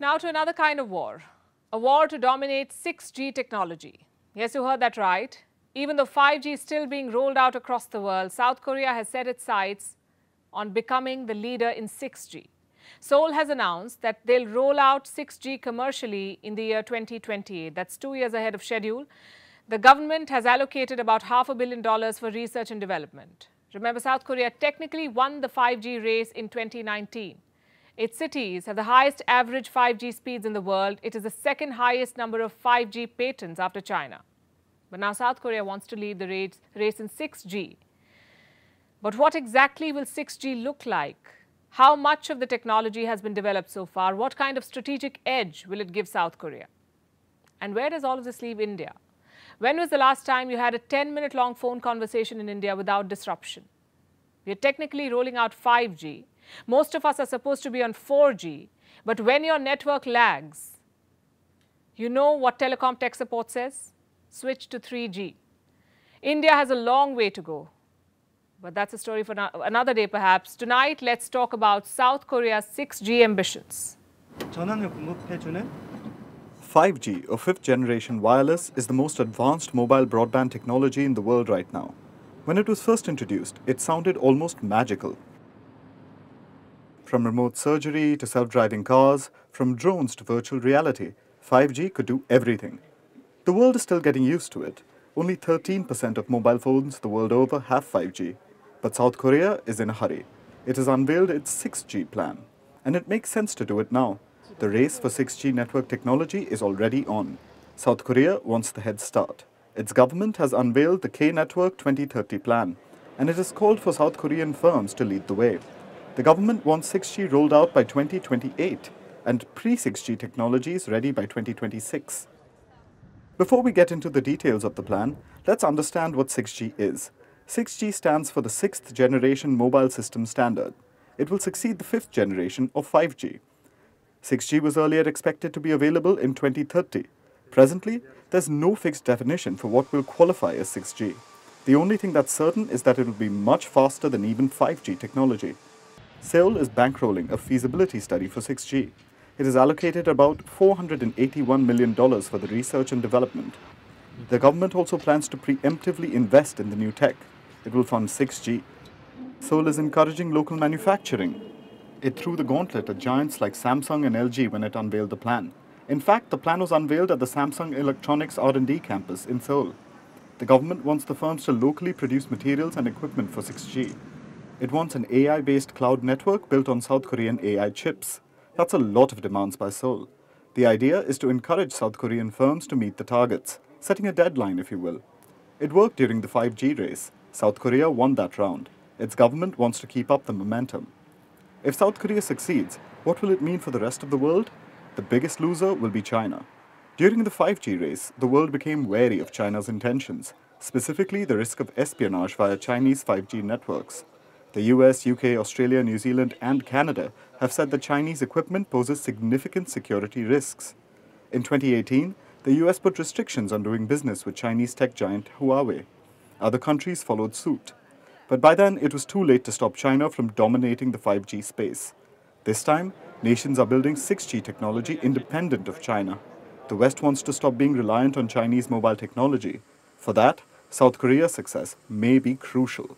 Now to another kind of war, a war to dominate 6G technology. Yes, you heard that right. Even though 5G is still being rolled out across the world, South Korea has set its sights on becoming the leader in 6G. Seoul has announced that they'll roll out 6G commercially in the year 2028. That's two years ahead of schedule. The government has allocated about half a billion dollars for research and development. Remember, South Korea technically won the 5G race in 2019. Its cities have the highest average 5G speeds in the world. It is the second highest number of 5G patents after China. But now South Korea wants to lead the race, race in 6G. But what exactly will 6G look like? How much of the technology has been developed so far? What kind of strategic edge will it give South Korea? And where does all of this leave India? When was the last time you had a 10 minute long phone conversation in India without disruption? We are technically rolling out 5G. Most of us are supposed to be on 4G, but when your network lags, you know what telecom tech support says? Switch to 3G. India has a long way to go, but that's a story for another day perhaps. Tonight, let's talk about South Korea's 6G ambitions. 5G, or fifth generation wireless, is the most advanced mobile broadband technology in the world right now. When it was first introduced, it sounded almost magical. From remote surgery to self driving cars, from drones to virtual reality, 5G could do everything. The world is still getting used to it. Only 13% of mobile phones the world over have 5G. But South Korea is in a hurry. It has unveiled its 6G plan. And it makes sense to do it now. The race for 6G network technology is already on. South Korea wants the head start. Its government has unveiled the K Network 2030 plan, and it has called for South Korean firms to lead the way. The government wants 6G rolled out by 2028 and pre 6G technologies ready by 2026. Before we get into the details of the plan, let's understand what 6G is. 6G stands for the sixth generation mobile system standard. It will succeed the fifth generation of 5G. 6G was earlier expected to be available in 2030. Presently, there's no fixed definition for what will qualify as 6G. The only thing that's certain is that it will be much faster than even 5G technology. Seoul is bankrolling a feasibility study for 6G. It has allocated about $481 million for the research and development. The government also plans to preemptively invest in the new tech. It will fund 6G. Seoul is encouraging local manufacturing. It threw the gauntlet at giants like Samsung and LG when it unveiled the plan. In fact, the plan was unveiled at the Samsung Electronics R&D campus in Seoul. The government wants the firms to locally produce materials and equipment for 6G. It wants an AI-based cloud network built on South Korean AI chips. That's a lot of demands by Seoul. The idea is to encourage South Korean firms to meet the targets, setting a deadline, if you will. It worked during the 5G race. South Korea won that round. Its government wants to keep up the momentum. If South Korea succeeds, what will it mean for the rest of the world? The biggest loser will be China. During the 5G race, the world became wary of China's intentions, specifically the risk of espionage via Chinese 5G networks. The US, UK, Australia, New Zealand, and Canada have said that Chinese equipment poses significant security risks. In 2018, the US put restrictions on doing business with Chinese tech giant Huawei. Other countries followed suit. But by then, it was too late to stop China from dominating the 5G space. This time, nations are building 6G technology independent of China. The West wants to stop being reliant on Chinese mobile technology. For that, South Korea's success may be crucial.